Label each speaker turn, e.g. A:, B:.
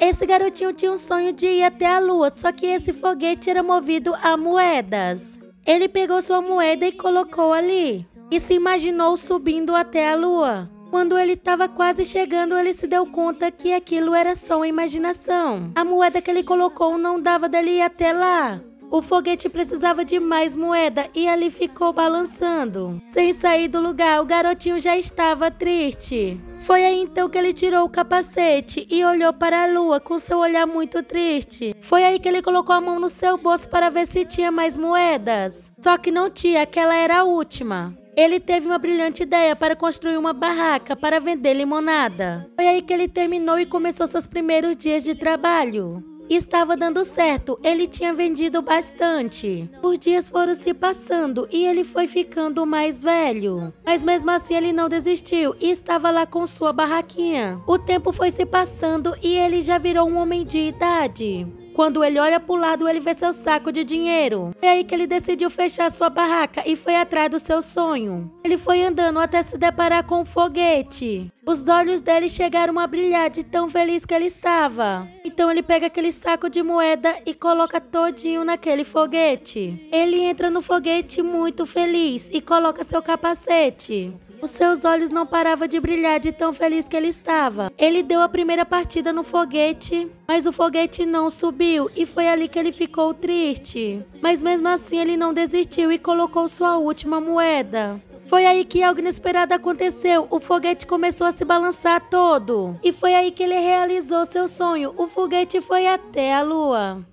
A: Esse garotinho tinha um sonho de ir até a lua, só que esse foguete era movido a moedas. Ele pegou sua moeda e colocou ali, e se imaginou subindo até a lua. Quando ele estava quase chegando, ele se deu conta que aquilo era só uma imaginação. A moeda que ele colocou não dava dali até lá. O foguete precisava de mais moeda e ali ficou balançando. Sem sair do lugar, o garotinho já estava triste. Foi aí então que ele tirou o capacete e olhou para a lua com seu olhar muito triste. Foi aí que ele colocou a mão no seu bolso para ver se tinha mais moedas. Só que não tinha, aquela era a última. Ele teve uma brilhante ideia para construir uma barraca para vender limonada. Foi aí que ele terminou e começou seus primeiros dias de trabalho estava dando certo, ele tinha vendido bastante. Os dias foram se passando e ele foi ficando mais velho. Mas mesmo assim ele não desistiu e estava lá com sua barraquinha. O tempo foi se passando e ele já virou um homem de idade. Quando ele olha para o lado, ele vê seu saco de dinheiro. É aí que ele decidiu fechar sua barraca e foi atrás do seu sonho. Ele foi andando até se deparar com um foguete. Os olhos dele chegaram a brilhar de tão feliz que ele estava. Então ele pega aquele saco de moeda e coloca todinho naquele foguete. Ele entra no foguete muito feliz e coloca seu capacete. Os seus olhos não paravam de brilhar de tão feliz que ele estava. Ele deu a primeira partida no foguete, mas o foguete não subiu e foi ali que ele ficou triste. Mas mesmo assim ele não desistiu e colocou sua última moeda. Foi aí que algo inesperado aconteceu. O foguete começou a se balançar todo. E foi aí que ele realizou seu sonho. O foguete foi até a lua.